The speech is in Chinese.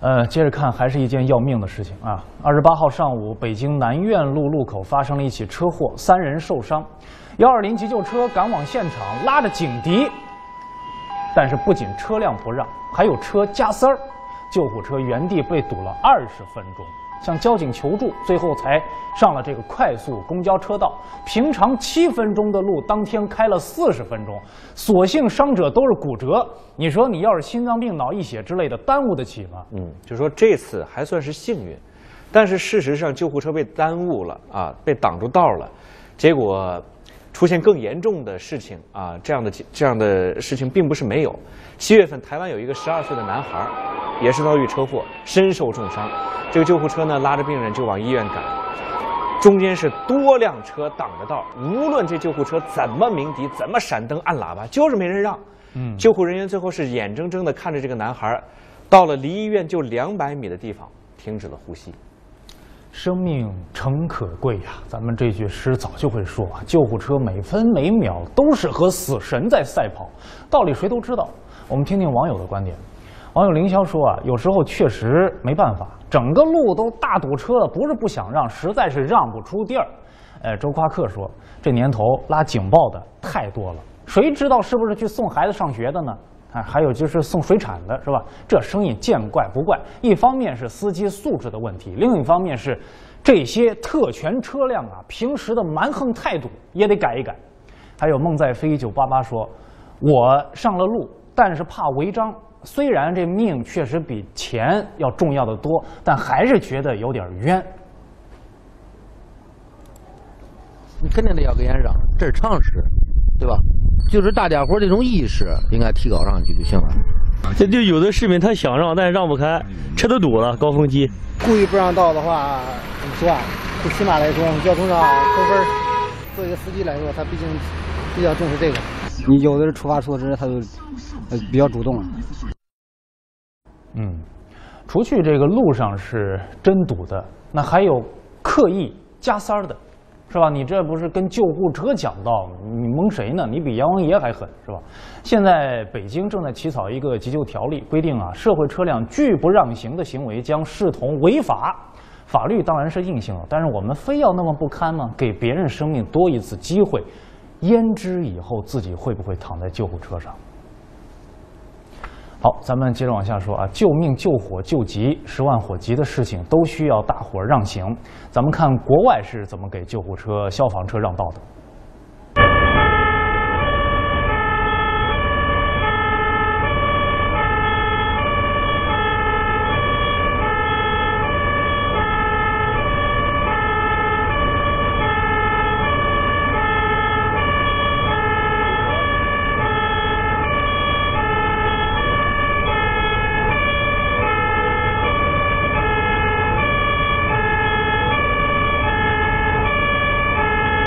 呃，接着看，还是一件要命的事情啊！二十八号上午，北京南苑路路口发生了一起车祸，三人受伤。幺二零急救车赶往现场，拉着警笛，但是不仅车辆不让，还有车加塞儿，救护车原地被堵了二十分钟。向交警求助，最后才上了这个快速公交车道。平常七分钟的路，当天开了四十分钟。所幸伤者都是骨折。你说你要是心脏病、脑溢血之类的，耽误得起吗？嗯，就说这次还算是幸运，但是事实上救护车被耽误了啊，被挡住道了，结果出现更严重的事情啊，这样的这样的事情并不是没有。七月份，台湾有一个十二岁的男孩，也是遭遇车祸，身受重伤。这个救护车呢，拉着病人就往医院赶，中间是多辆车挡着道，无论这救护车怎么鸣笛、怎么闪灯、按喇叭，就是没人让。嗯，救护人员最后是眼睁睁地看着这个男孩，到了离医院就两百米的地方，停止了呼吸。生命诚可贵呀，咱们这句诗早就会说啊，救护车每分每秒都是和死神在赛跑，道理谁都知道。我们听听网友的观点。网友凌霄说啊，有时候确实没办法，整个路都大堵车了，不是不想让，实在是让不出地儿。呃，周夸克说，这年头拉警报的太多了，谁知道是不是去送孩子上学的呢？啊，还有就是送水产的，是吧？这生意见怪不怪。一方面是司机素质的问题，另一方面是这些特权车辆啊，平时的蛮横态度也得改一改。还有梦在飞一九八八说，我上了路，但是怕违章。虽然这命确实比钱要重要的多，但还是觉得有点冤。你肯定得要给人让，这是常识，对吧？就是大家伙这种意识应该提高上去就行了。这就有的市民他想让，但是让不开，车都堵了，高峰期。故意不让道的话怎么算？最起码来说，交通上扣分。作为一个司机来说，他毕竟比较重视这个。你有的是处罚措施，他就比较主动了。嗯，除去这个路上是真堵的，那还有刻意加塞儿的，是吧？你这不是跟救护车讲道，你蒙谁呢？你比阎王爷还狠，是吧？现在北京正在起草一个急救条例，规定啊，社会车辆拒不让行的行为将视同违法。法律当然是硬性了，但是我们非要那么不堪吗？给别人生命多一次机会。焉知以后自己会不会躺在救护车上？好，咱们接着往下说啊，救命、救火、救急，十万火急的事情都需要大伙儿让行。咱们看国外是怎么给救护车、消防车让道的。